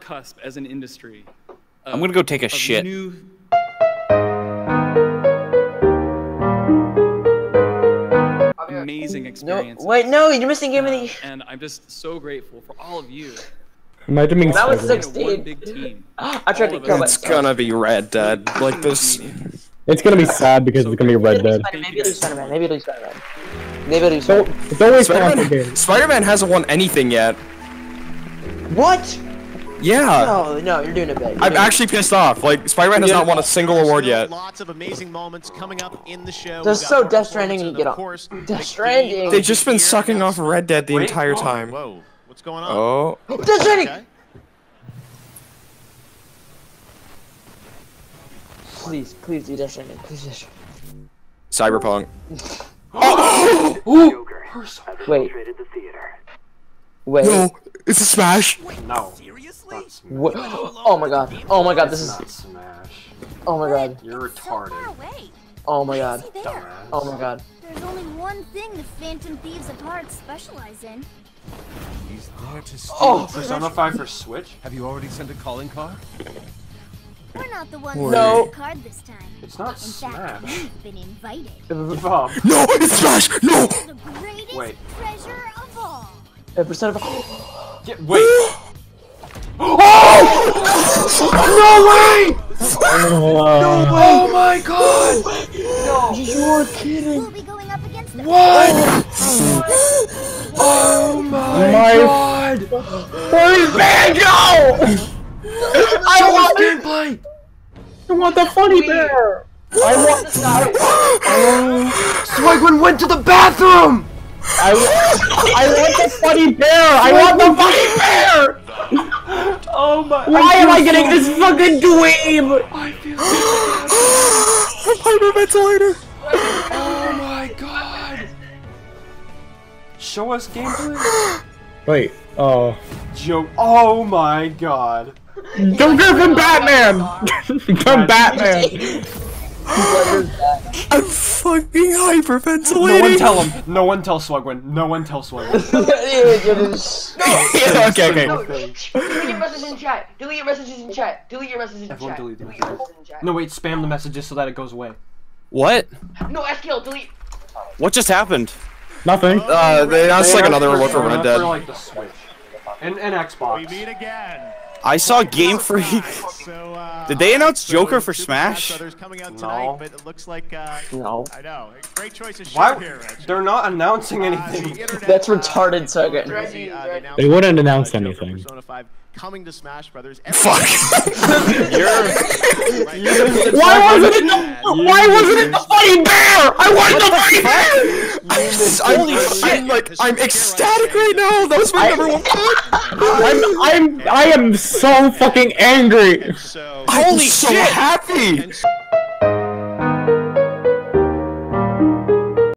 cusp as an industry. I'm gonna go take a shit. New... Amazing No, experiences. wait, no, you're missing Game of Uh, the and I'm just so grateful for all of you. Imagine being That was Spider-Man. six- Being a one 16. big team. I tried to All of kill us. It's gonna be Red Dead. Like this. It's gonna be sad because it's gonna be Red Dead. Maybe it'll be Spider-Man. Maybe it'll be Spider-Man. Maybe it'll be Spider-Man. it's always Spider-Man. Spider-Man hasn't won anything yet. What? Yeah. No, no, you're doing it big. You're I'm doing it- actually pissed off. Like Spider-Man has not won a single award yet. Lots of amazing moments coming up in the show. There's We've so Death Stranding you get and, on- course, Death Stranding. They've just been sucking off Red Dead the Wait, entire oh, time. Whoa, what's going on? Oh. oh Death Stranding! Okay. Please, please do Death Stranding. Please do Death Cyberpunk. Stranding. Wait. Wait. No, it's a Smash. No. What? Oh my god. Oh my god, this is. Not Smash. Oh my god. You're It's so far retarded. Oh my god. See there. Dumbass. Oh my god. There's only one thing the Phantom Thieves of Hearts specialize in. he's Oh! Persona 5 for Switch? Have you already sent a calling card? We're not the ones No. with the card this time. It's not In fact, Smash. we've been invited. Give up. No, it's Smash. No. The greatest Wait. treasure of all. Uh, Persona 5. Yeah, wait. Oh no way! No way! Oh my god! You're kidding. We'll be going up against the Oh my, my god! Where's Banjo? I want gameplay! I want the funny bear. I want. Swagwin went to the bathroom! I, I want the funny bear. I want the funny bear. Oh my Why am I getting this fucking dweeb? I feel I'm hyperventilator. Oh my god! Show us gameplay? Wait. Oh. Joke. Oh my god. Joker from Batman. from Batman. I'm fucking hyperventilating. No one tell him. No one tell Swagwin. No one tell Swagwin. Yeah, okay, okay. No, delete your messages in chat. Delete your messages in chat. Delete your messages in Everyone chat. delete. Delete your messages in chat. No, wait, spam the messages so that it goes away. What? No, SKL, delete. What just happened? Nothing. Uh, they announced like another one for Red Dead. For like the Switch. And, and Xbox. We meet again. I saw Game Freak. So, Did they announce Joker for Smash? Brothers coming out tonight, No. but it looks like uh, No. I know. Great choice of Why? here, They're not announcing Uh, anything. internet, That's uh, retarded, so good. crazy, announced, They wouldn't announce anything. Coming to Smash Brothers. Fuck. Why wasn't it the? Why wasn't it the funny bear? I wanted the funny bear. I'm, Holy I'm like I'm ecstatic right now. That was my number one pick. I'm I'm I am so fucking angry. So, Holy so happy. and